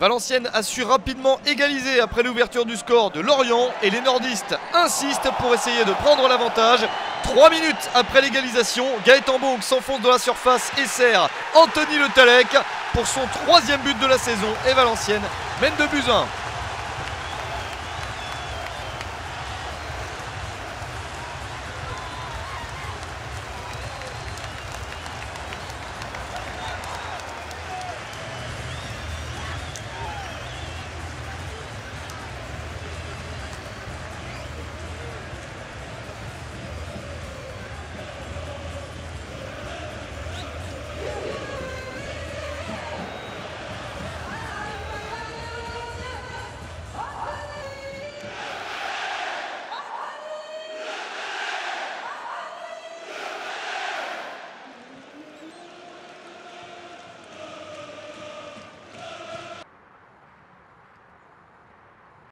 Valenciennes a su rapidement égaliser après l'ouverture du score de Lorient et les nordistes insistent pour essayer de prendre l'avantage. Trois minutes après l'égalisation, Gaëtan s'enfonce dans la surface et sert Anthony Le Talec pour son troisième but de la saison et Valenciennes mène de buts 1.